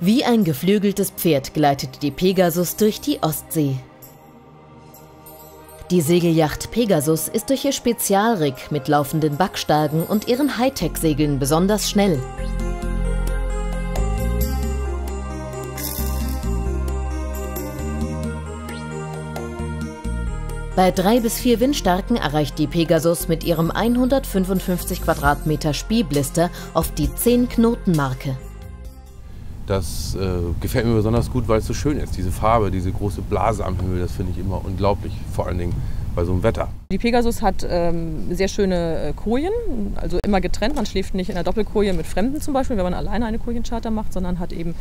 Wie ein geflügeltes Pferd gleitet die Pegasus durch die Ostsee. Die Segelyacht Pegasus ist durch ihr Spezialrig mit laufenden Backstagen und ihren Hightech-Segeln besonders schnell. Bei drei bis vier Windstärken erreicht die Pegasus mit ihrem 155 Quadratmeter Spielblister oft die 10-Knoten-Marke. Das äh, gefällt mir besonders gut, weil es so schön ist. Diese Farbe, diese große Blase am Himmel, das finde ich immer unglaublich. Vor allen Dingen bei so einem Wetter. Die Pegasus hat ähm, sehr schöne äh, Kojen, also immer getrennt. Man schläft nicht in einer Doppelkoje mit Fremden zum Beispiel, wenn man alleine eine Kojencharter macht, sondern hat eben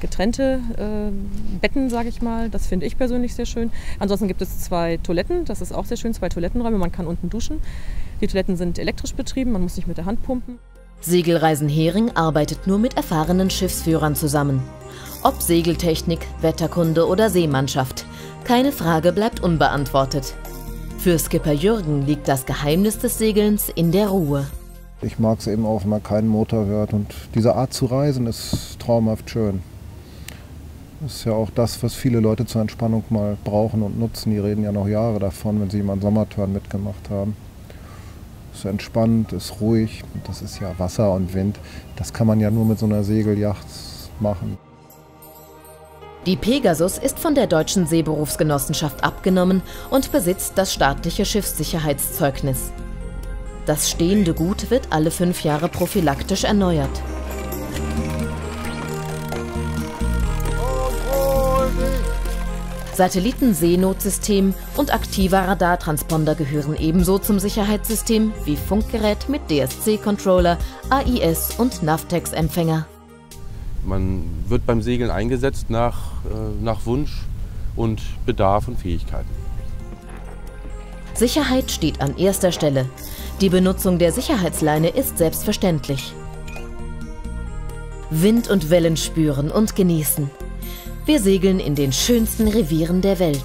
getrennte äh, Betten, sage ich mal. Das finde ich persönlich sehr schön. Ansonsten gibt es zwei Toiletten, das ist auch sehr schön, zwei Toilettenräume, man kann unten duschen. Die Toiletten sind elektrisch betrieben, man muss nicht mit der Hand pumpen. Segelreisen Hering arbeitet nur mit erfahrenen Schiffsführern zusammen. Ob Segeltechnik, Wetterkunde oder Seemannschaft, keine Frage bleibt unbeantwortet. Für Skipper Jürgen liegt das Geheimnis des Segelns in der Ruhe. Ich mag es eben auch, wenn man keinen Motor hört und diese Art zu reisen ist traumhaft schön. Das ist ja auch das, was viele Leute zur Entspannung mal brauchen und nutzen. Die reden ja noch Jahre davon, wenn sie mal einen Sommerturn mitgemacht haben. Es ist entspannt, ist ruhig. Das ist ja Wasser und Wind. Das kann man ja nur mit so einer Segelyacht machen. Die Pegasus ist von der Deutschen Seeberufsgenossenschaft abgenommen und besitzt das staatliche Schiffssicherheitszeugnis. Das stehende Gut wird alle fünf Jahre prophylaktisch erneuert. Satellitenseenotsystem und aktiver Radartransponder gehören ebenso zum Sicherheitssystem wie Funkgerät mit DSC-Controller, AIS und Navtex-Empfänger. Man wird beim Segeln eingesetzt nach, äh, nach Wunsch und Bedarf und Fähigkeiten. Sicherheit steht an erster Stelle. Die Benutzung der Sicherheitsleine ist selbstverständlich. Wind und Wellen spüren und genießen. Wir segeln in den schönsten Revieren der Welt.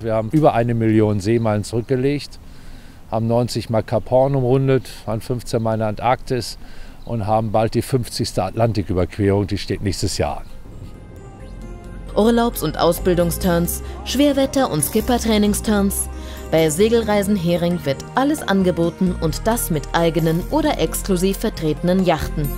Wir haben über eine Million Seemeilen zurückgelegt, haben 90 Mal Kap Horn umrundet, waren 15 Mal in der Antarktis und haben bald die 50. Atlantiküberquerung, die steht nächstes Jahr an. Urlaubs- und Ausbildungsturns, Schwerwetter- und Skippertrainingsturns. Bei Segelreisen Hering wird alles angeboten und das mit eigenen oder exklusiv vertretenen Yachten.